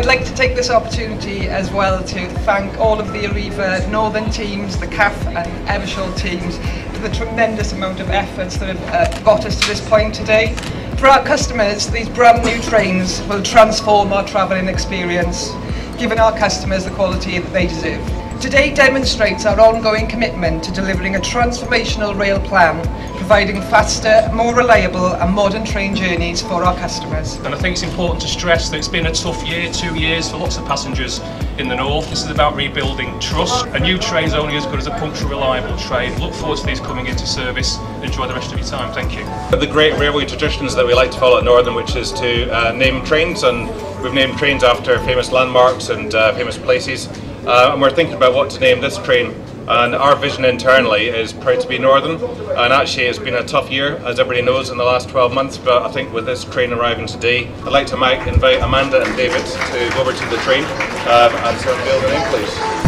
I'd like to take this opportunity as well to thank all of the Arriva Northern teams, the CAF and Eversholt teams for the tremendous amount of efforts that have uh, got us to this point today. For our customers, these brand new trains will transform our travelling experience, giving our customers the quality that they deserve. Today demonstrates our ongoing commitment to delivering a transformational rail plan, providing faster, more reliable and modern train journeys for our customers. And I think it's important to stress that it's been a tough year, two years for lots of passengers in the north. This is about rebuilding trust. A new train is only as good as a punctual, reliable train. Look forward to these coming into service. Enjoy the rest of your time. Thank you. The great railway traditions that we like to follow at Northern, which is to uh, name trains, and we've named trains after famous landmarks and uh, famous places. Uh, and we're thinking about what to name this train. And our vision internally is proud to be Northern. And actually, it's been a tough year, as everybody knows, in the last 12 months. But I think with this train arriving today, I'd like to invite Amanda and David to go over to the train um, and start building in, please.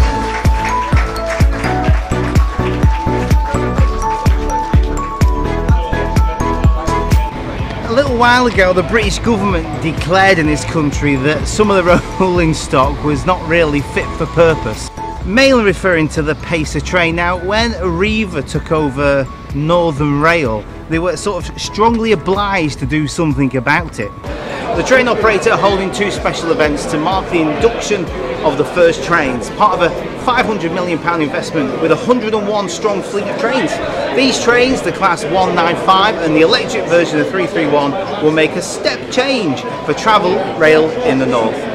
A little while ago, the British government declared in this country that some of the rolling stock was not really fit for purpose, mainly referring to the Pacer train. Now, when Arriva took over Northern Rail, they were sort of strongly obliged to do something about it. The train operator holding two special events to mark the induction of the first trains, part of a 500 million pound investment with 101 strong fleet of trains. These trains, the class 195 and the electric version of 331 will make a step change for travel rail in the north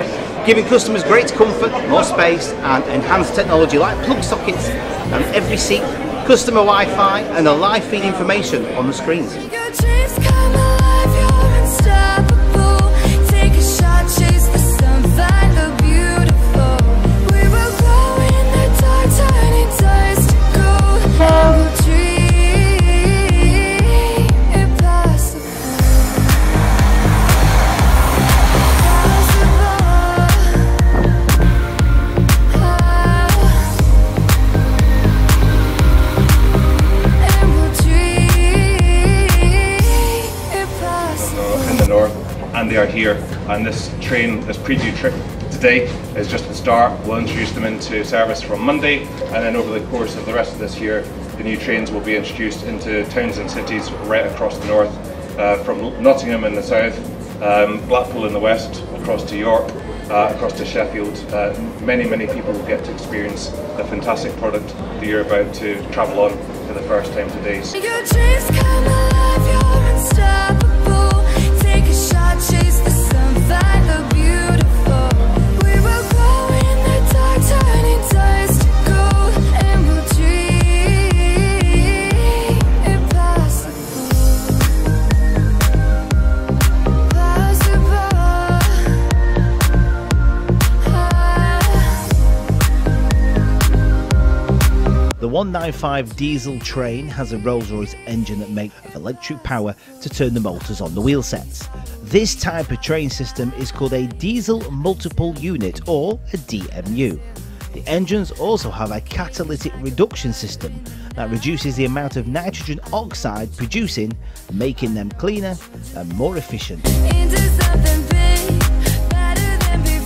giving customers greater comfort, more space and enhanced technology like plug sockets and every seat, customer Wi-Fi and a live feed information on the screens. And they are here. And this train, this preview trip today is just the start. We'll introduce them into service from Monday, and then over the course of the rest of this year, the new trains will be introduced into towns and cities right across the north, uh, from Nottingham in the south, um, Blackpool in the west, across to York, uh, across to Sheffield. Uh, many, many people will get to experience the fantastic product that you're about to travel on for the first time today. The 195 diesel train has a Rolls-Royce engine that makes electric power to turn the motors on the wheel sets. This type of train system is called a diesel multiple unit or a DMU. The engines also have a catalytic reduction system that reduces the amount of nitrogen oxide producing, making them cleaner and more efficient.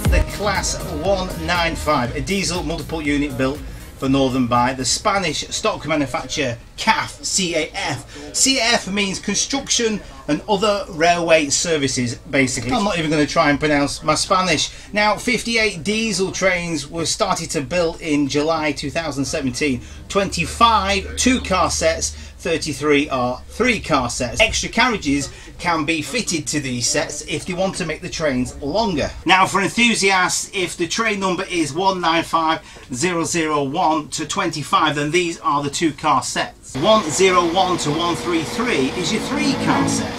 The Class 195, a diesel multiple unit built for Northern by the Spanish stock manufacturer CAF, CAF. CAF means construction and other railway services, basically. I'm not even going to try and pronounce my Spanish. Now, 58 diesel trains were started to build in July 2017. 25 two-car sets 33 are three car sets. Extra carriages can be fitted to these sets if you want to make the trains longer. Now for enthusiasts, if the train number is 195001 to 25, then these are the two car sets. 101 to 133 is your three car set.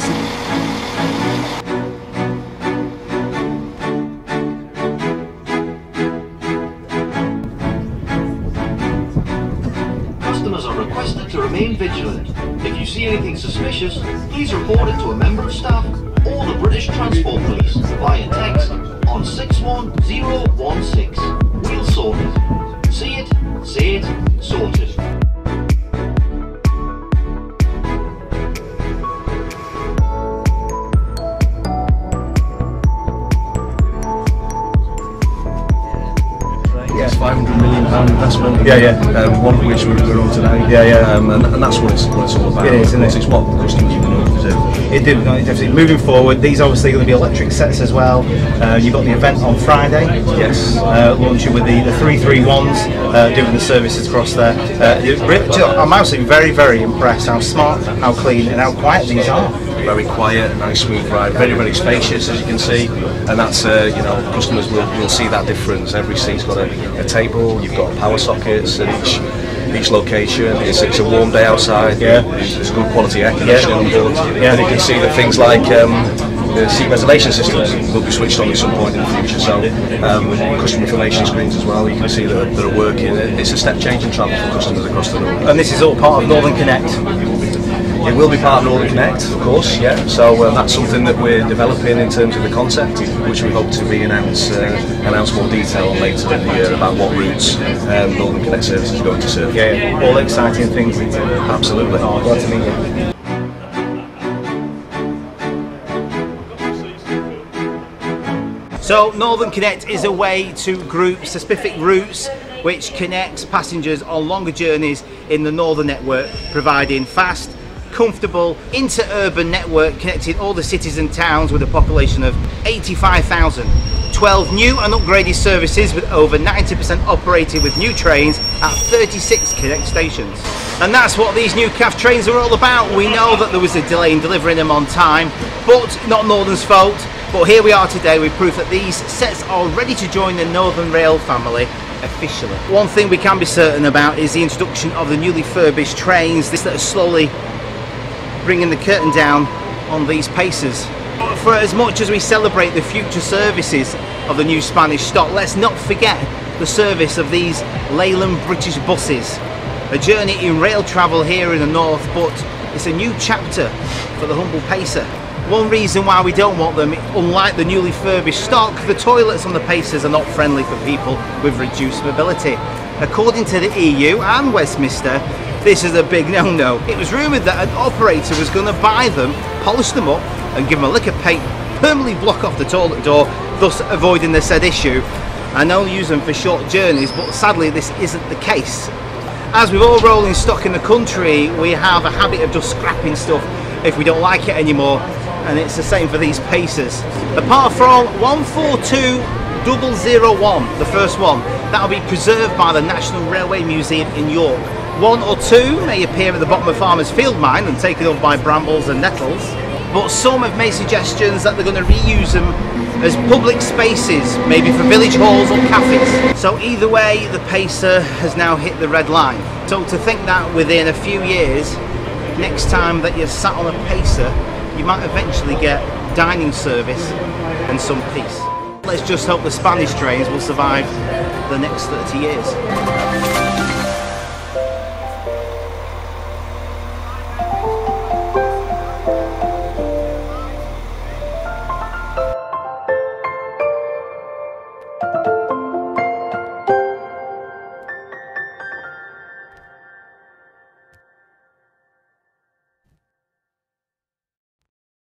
Customers are requested to remain vigilant. If you see anything suspicious, please report it to a member of staff or the British Transport Police via text on 61016. We'll sort it. See it, say it, sort 500 million pound investment. Yeah, yeah. Um, one which we're, we're on today. Yeah, yeah. Um, and, and that's what it's what it's all about. It is, isn't it? It's what customers want to do. It did, no, it definitely. Moving forward, these obviously are going to be electric sets as well. Uh, you've got the event on Friday. Yes. Uh, launching with the, the 331s, uh, doing the services across there. Uh, it re- do you know, I'm absolutely very, very impressed how smart, how clean, and how quiet these are. Very quiet, nice smooth ride, very very spacious as you can see, and that's uh, you know customers will, will see that difference. Every seat's got a, a table, you've got power sockets at each each location. It's, it's a warm day outside. Yeah. It's good quality air conditioning on board. Yeah. And you can see that things like um, the seat reservation systems will be switched on at some point in the future. So um, customer information screens as well. You can see that they're working. It's a step change in travel for customers across the north. And this is all part of Northern Connect. It will be part of Northern Connect, of course, yeah. So uh, that's something that we're developing in terms of the concept, which we hope to be announce uh, announce more detail later in the year about what routes um, Northern Connect service is going to serve. Yeah, yeah. all exciting things. absolutely. Oh, glad to meet you. So Northern Connect is a way to group specific routes which connects passengers on longer journeys in the Northern network, providing fast, comfortable, inter-urban network connecting all the cities and towns with a population of 85,000. 12 new and upgraded services with over 90% operated with new trains at 36 Connect stations. And that's what these new CAF trains are all about. We know that there was a delay in delivering them on time, but not Northern's fault. But here we are today with proof that these sets are ready to join the Northern Rail family officially. One thing we can be certain about is the introduction of the newly furbished trains this that are slowly bringing the curtain down on these Pacers. For as much as we celebrate the future services of the new Spanish stock, let's not forget the service of these Leyland British buses. A journey in rail travel here in the north, but it's a new chapter for the humble pacer. One reason why we don't want them, unlike the newly furbished stock, the toilets on the Pacers are not friendly for people with reduced mobility. According to the EU and Westminster, this is a big no-no. It was rumoured that an operator was going to buy them, polish them up and give them a lick of paint, permanently block off the toilet door, thus avoiding the said issue, and only use them for short journeys, but sadly this isn't the case. As with all rolling stock in the country, we have a habit of just scrapping stuff if we don't like it anymore, and it's the same for these Pacers. Apart from 142001, the first one, that'll be preserved by the National Railway Museum in York. One or two may appear at the bottom of Farmer's Field Mine and taken over by brambles and nettles, but some have made suggestions that they're going to reuse them as public spaces, maybe for village halls or cafes. So either way, the Pacer has now hit the red line. So to think that within a few years, next time that you're sat on a Pacer, you might eventually get dining service and some peace. Let's just hope the Spanish trains will survive the next 30 years.